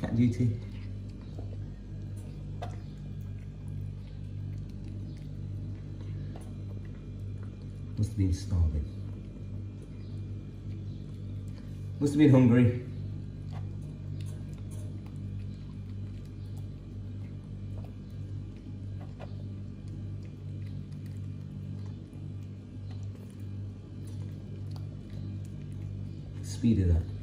Cat duty. Must have been starving. Must have been hungry. Speed it up.